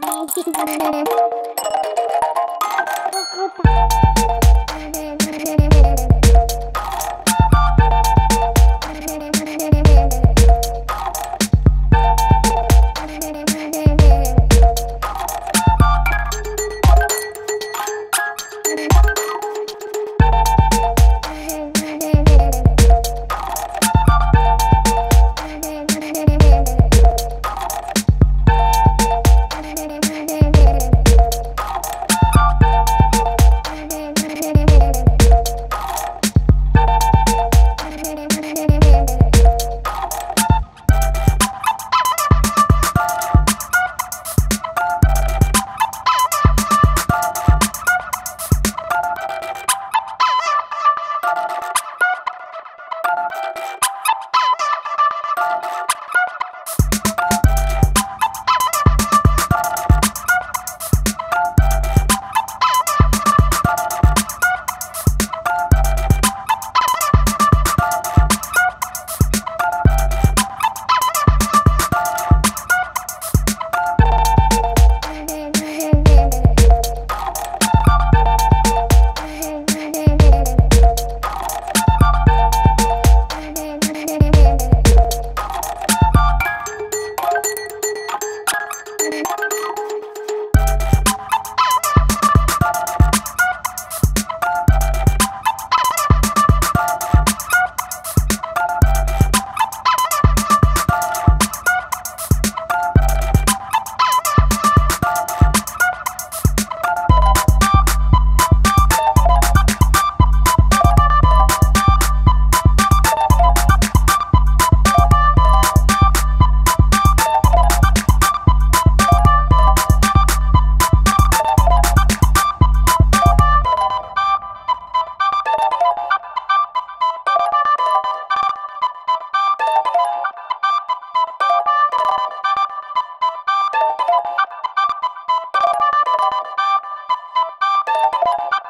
呵呵哒。you